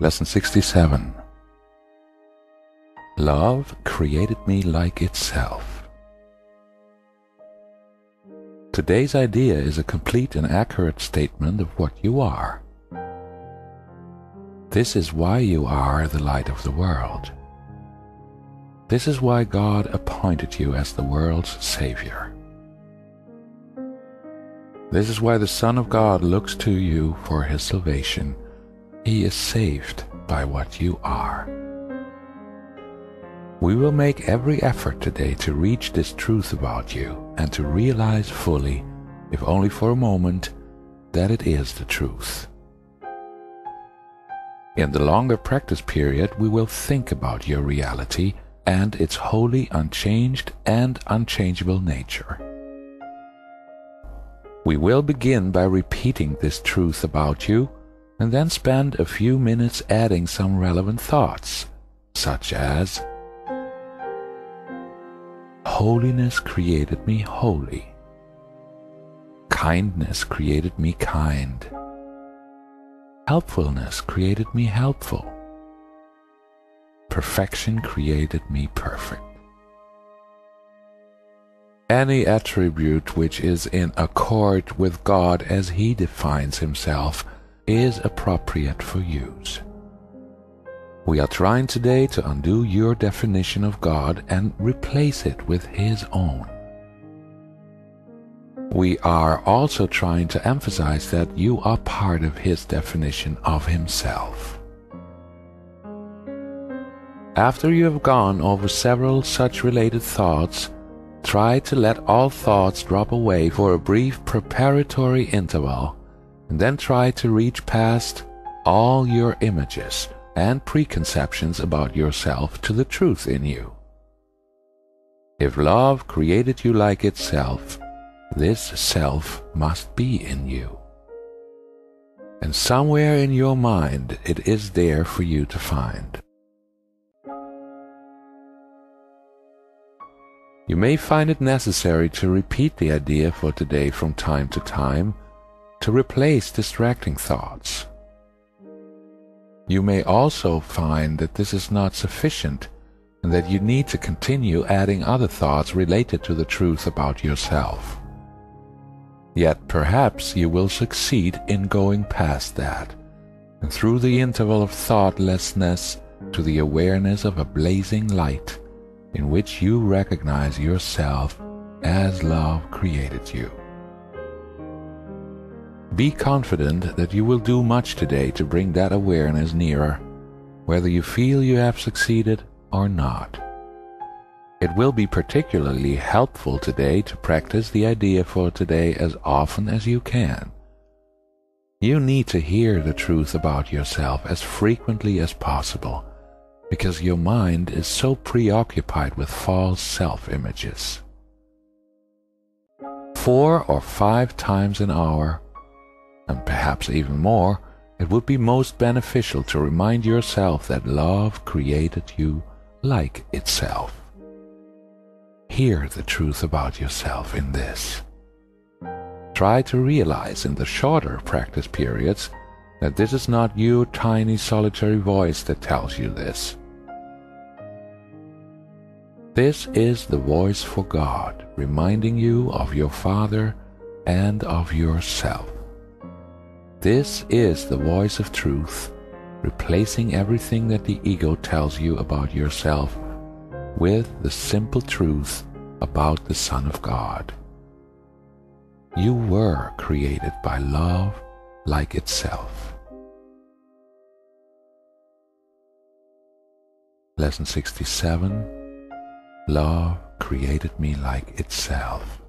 Lesson 67 Love created me like itself. Today's idea is a complete and accurate statement of what you are. This is why you are the light of the world. This is why God appointed you as the world's Savior. This is why the Son of God looks to you for his salvation. He is saved by what you are. We will make every effort today to reach this truth about you and to realize fully, if only for a moment, that it is the truth. In the longer practice period, we will think about your reality and its wholly unchanged and unchangeable nature. We will begin by repeating this truth about you and then spend a few minutes adding some relevant thoughts, such as Holiness created me holy. Kindness created me kind. Helpfulness created me helpful. Perfection created me perfect. Any attribute which is in accord with God as He defines Himself is appropriate for use. We are trying today to undo your definition of God and replace it with His own. We are also trying to emphasize that you are part of His definition of Himself. After you have gone over several such related thoughts, try to let all thoughts drop away for a brief preparatory interval, and then try to reach past all your images and preconceptions about yourself to the truth in you. If love created you like itself, this self must be in you. And somewhere in your mind it is there for you to find. You may find it necessary to repeat the idea for today from time to time to replace distracting thoughts. You may also find that this is not sufficient and that you need to continue adding other thoughts related to the truth about yourself. Yet perhaps you will succeed in going past that, and through the interval of thoughtlessness to the awareness of a blazing light in which you recognize yourself as love created you. Be confident that you will do much today to bring that awareness nearer, whether you feel you have succeeded or not. It will be particularly helpful today to practice the idea for today as often as you can. You need to hear the truth about yourself as frequently as possible because your mind is so preoccupied with false self-images. Four or five times an hour and perhaps even more, it would be most beneficial to remind yourself that love created you like itself. Hear the truth about yourself in this. Try to realize in the shorter practice periods that this is not your tiny solitary voice that tells you this. This is the voice for God, reminding you of your Father and of yourself. This is the voice of truth, replacing everything that the ego tells you about yourself with the simple truth about the Son of God. You were created by love like itself. Lesson 67 Love created me like itself.